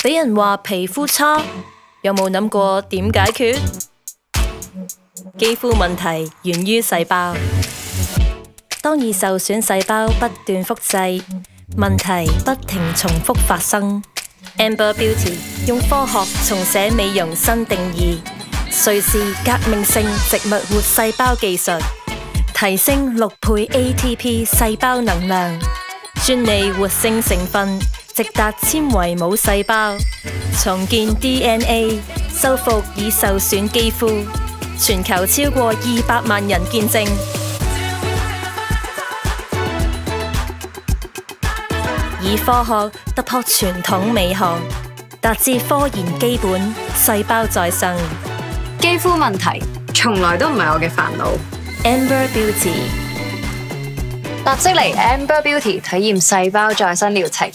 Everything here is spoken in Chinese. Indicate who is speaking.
Speaker 1: 俾人话皮肤差，有冇谂过点解决？肌肤问题源于细胞，当易受损细胞不断复制，问题不停重复发生。Amber Beauty 用科学重写美容新定义，瑞士革命性植物活细胞技术，提升六倍 ATP 细胞能量，专利活性成分。直达纤维母细胞重建 DNA，修复已受损肌肤。全球超过二百万人见证，以科学突破传统美学，达至科研基本细胞再生。
Speaker 2: 肌肤问题从来都唔系我嘅烦恼。
Speaker 1: Amber Beauty，
Speaker 2: 立即嚟 Amber Beauty 体验细胞再生疗程。